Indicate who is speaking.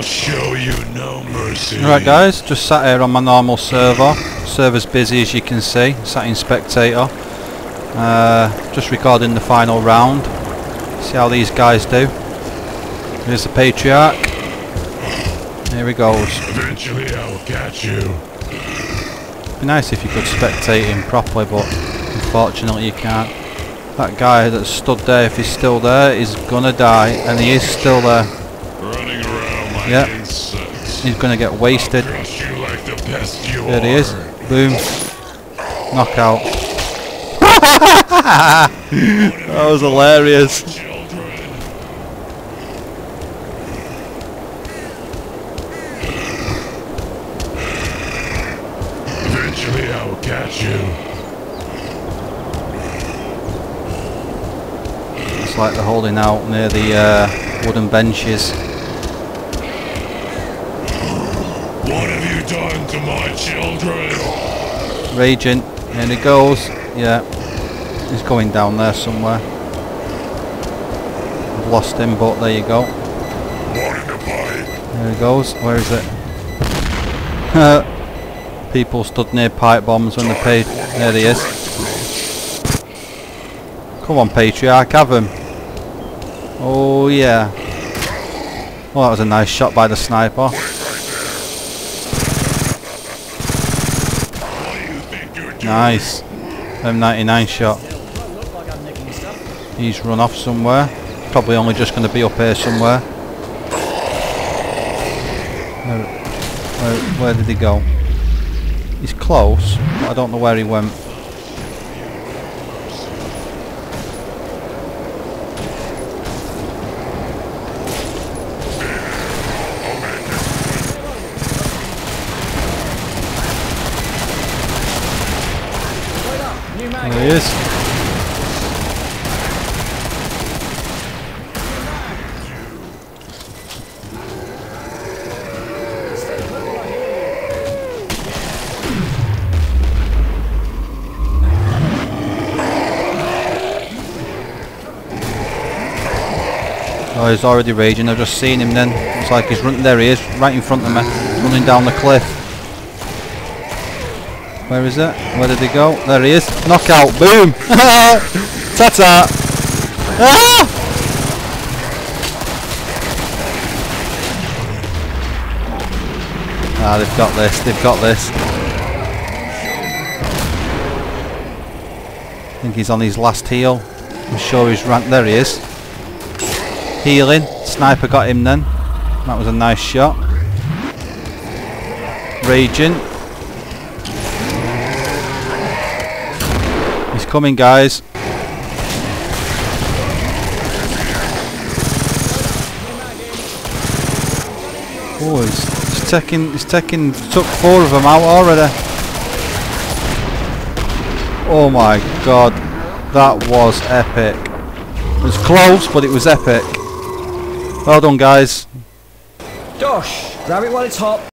Speaker 1: I'll show you no mercy.
Speaker 2: Right guys, just sat here on my normal server. Server's busy as you can see, sat in spectator. Uh, just recording the final round. See how these guys do. Here's the Patriarch. Here he goes.
Speaker 1: Eventually I will catch you.
Speaker 2: Be nice if you could spectate him properly, but unfortunately you can't. That guy that stood there, if he's still there, is gonna die, and he is still there.
Speaker 1: Running around like
Speaker 2: Yep.
Speaker 1: insects.
Speaker 2: He's gonna get wasted.
Speaker 1: Like the
Speaker 2: There he is. Boom. Knockout. that was hilarious.
Speaker 1: Eventually I will catch you.
Speaker 2: It's like they're holding out near the uh, wooden benches.
Speaker 1: Have you done to my children?
Speaker 2: Raging. And it goes. Yeah. He's going down there somewhere. I've lost him, but there you go. There he goes. Where is it? People stood near pipe bombs when they paid. There he is. Come on, Patriarch, have him. Oh, yeah. Well, that was a nice shot by the sniper.
Speaker 1: What do you think you're doing?
Speaker 2: Nice. M99 shot. He's run off somewhere. Probably only just going to be up here somewhere. Where, where, where did he go? He's close, I don't know where he went. He is. Oh, he's already raging. I've just seen him then. It's like he's running. There he is, right in front of me, running down the cliff. Where is it? Where did he go? There he is. Knockout. Boom. Ta-ta. Ah! Ah, they've got this. They've got this. I think he's on his last heal. I'm sure he's ran. There he is. Healing. Sniper got him then. That was a nice shot. Raging. Coming, guys. Oh, he's, he's taking, he's taking, took four of them out already. Oh my god, that was epic. It was close, but it was epic. Well done, guys.
Speaker 3: Dosh, grab it while it's hot.